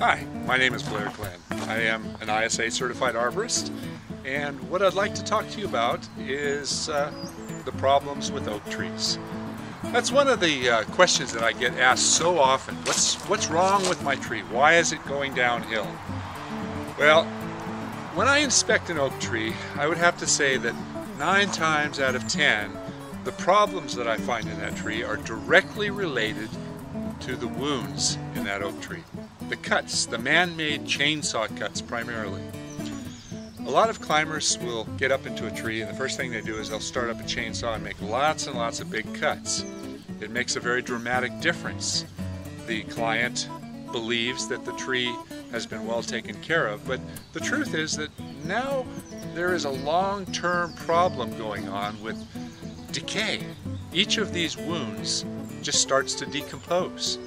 Hi, my name is Blair Glenn. I am an ISA certified arborist, and what I'd like to talk to you about is uh, the problems with oak trees. That's one of the uh, questions that I get asked so often. What's, what's wrong with my tree? Why is it going downhill? Well, when I inspect an oak tree, I would have to say that nine times out of ten, the problems that I find in that tree are directly related to the wounds in that oak tree. The cuts, the man-made chainsaw cuts primarily. A lot of climbers will get up into a tree and the first thing they do is they'll start up a chainsaw and make lots and lots of big cuts. It makes a very dramatic difference. The client believes that the tree has been well taken care of, but the truth is that now there is a long-term problem going on with decay. Each of these wounds just starts to decompose.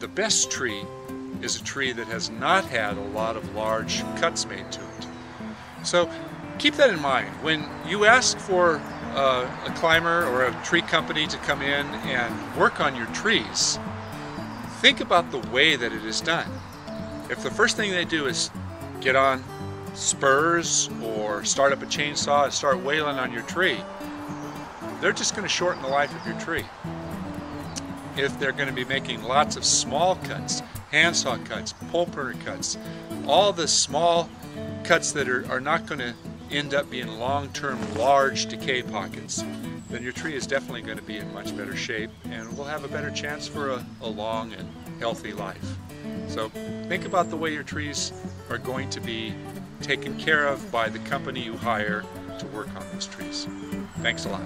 The best tree is a tree that has not had a lot of large cuts made to it. So keep that in mind. When you ask for uh, a climber or a tree company to come in and work on your trees, think about the way that it is done. If the first thing they do is get on spurs or start up a chainsaw and start wailing on your tree, they're just going to shorten the life of your tree. If they're going to be making lots of small cuts, handsaw cuts, pole pruner cuts, all the small cuts that are, are not going to end up being long-term large decay pockets, then your tree is definitely going to be in much better shape and will have a better chance for a, a long and healthy life. So think about the way your trees are going to be taken care of by the company you hire to work on those trees. Thanks a lot.